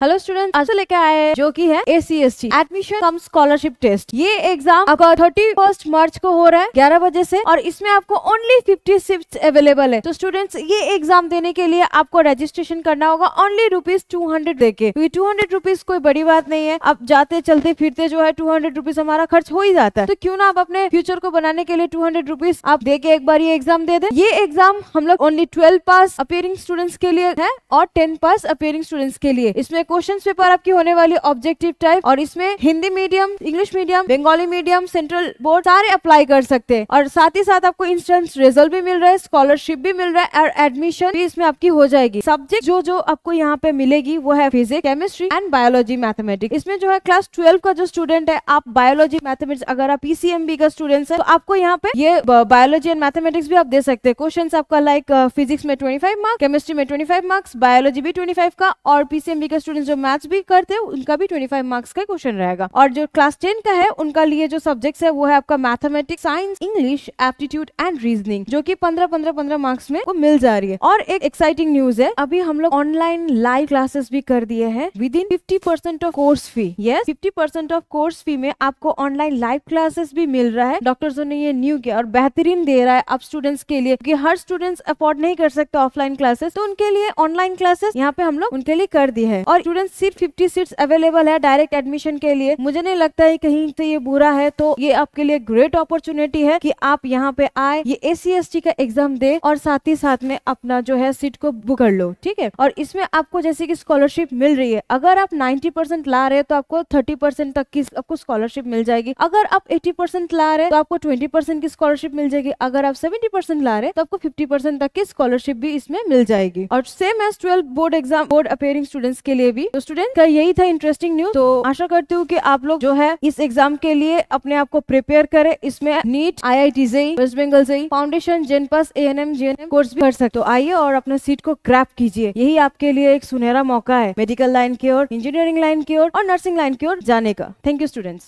Hello student आज लेके आए जो कि है A C S T admission cum scholarship test ये एग्ज़ाम आपका थर्टी फ़र्स्ट मार्च को हो रहा है, ग्यारह बजे से, और इसमें आपको ओनली फिफ्टी सीट अवेलेबल है. तो स्टूडेंट्स ये एग्ज़ाम देने के लिए आपको रजिस्ट्रेशन करना होगा ओनली रुपीज़ टू हंड्रेड देके क्योंकि टू हंड्रेड रुपीज़ कोई बड़ी बात नहीं है. अब जाते, चलते, फिरते जो है टू हंड्रेड रुपीज़ हमारा खर्च हो ही जाता है. तो क्यों ना आप अपने फ्यूचर को बनाने के लिए टू हंड्रेड रुपीज़ आप दे के एक बार ये एग्ज़ाम दे दे. ये एग्ज़ाम हम लोग only twelve pass appearing students के लिए है, और टेन पास अपेयरिंग स्टूडेंट्स के लिए. इसमें क्वेश्चन पेपर आपकी होने वाली ऑब्जेक्टिव टाइप और इसमें Hindi medium, English medium, Bengali medium, central board सारे अप्लाई कर सकते हैं। और साथ ही साथ आपको इंस्टेंट रिज़ल्ट भी मिल रहा है स्कॉलरशिप भी मिल रहा है और एडमिशन भी इसमें आपकी हो जाएगी। सब्जेक्ट जो जो आपको यहाँ पे मिलेगी वो है physics chemistry and biology mathematics इसमें जो है क्लास ट्वेल्व का जो स्टूडेंट है, आप बायोलॉजी मैथमेटिक्स अगर आप पीसीएमबी का स्टूडेंट है तो आपको यहाँ पे ये बायोलॉजी एंड मैथमेटिक्स भी आप दे सकते हैं। क्वेश्चन आपका लाइक फिजिक्स में ट्वेंटी मार्क्स केमिस्ट्री में ट्वेंटी मार्क्स बायोलॉजी भी ट्वेंटी का और पीसीएमबी का स्टूडेंट जो मैथ्स भी करते हैं, उनका भी 25 मार्क्स का क्वेश्चन रहेगा। और जो क्लास 10 का है, उनका लिए जो सब्जेक्ट्स है, वो है आपका mathematics science English aptitude and reasoning जो कि 15 15 15 मार्क्स में वो मिल जा रही है। और एक एक्साइटिंग न्यूज़ है, अभी हम लोग ऑनलाइन लाइव क्लासेस भी कर दिए हैं within fifty percent of course fee yes fifty percent of course fee में आपको ऑनलाइन लाइव क्लासेस भी मिल रहा है। डॉक्टर ने ये न्यू किया और बेहतरीन दे रहा है अब स्टूडेंट्स के लिए, क्योंकि हर स्टूडेंट्स अफोर्ड नहीं कर सकते ऑफलाइन क्लासेस तो उनके लिए ऑनलाइन क्लासेस यहाँ पे हम लोग उनके लिए कर दिए है। और स्टूडेंट सिर्फ़ फिफ्टी सीट्स अवेलेबल है डायरेक्ट एडमिशन के लिए। मुझे नहीं लगता है कहीं से ये बुरा है तो ये आपके लिए ग्रेट अपॉर्चुनिटी है कि आप यहाँ पे आए, ये ए सी का एग्ज़ाम दे और साथ ही साथ में अपना जो है सीट को बुक कर लो, ठीक है? और इसमें आपको जैसे की स्कॉलरशिप मिल रही है। अगर आप 90 परसेंट ला रहे हैं तो आपको 30 परसेंट तक की आपको स्कॉलरशिप मिल जाएगी। अगर आप 80 परसेंट ला रहे हैं तो आपको 20 परसेंट की स्कॉलरशिप मिल जाएगी। अगर आप 70 परसेंट ला रहे हैं तो आपको 50 परसेंट तक की स्कॉलरशिप भी इसमें मिल जाएगी। और same as twelve board exam board appearing students के लिए भी। तो स्टूडेंट का यही था इंटरेस्टिंग न्यूज़ तो आशा करती हूँ कि आप लोग जो है इस एग्ज़ाम के लिए अपने आप को प्रिपेयर करें। इसमें NEET I I T West Bengal से foundation JENPAS A N M G N M course भी कर सकते हो। आइए और अपने सीट को क्रैप कीजिए। यही आपके लिए एक सुनहरा मौका है। मेडिकल लाइन की ओर इंजीनियरिंग लाइन की ओर और नर्सिंग लाइन की ओर जाने का। Thank you students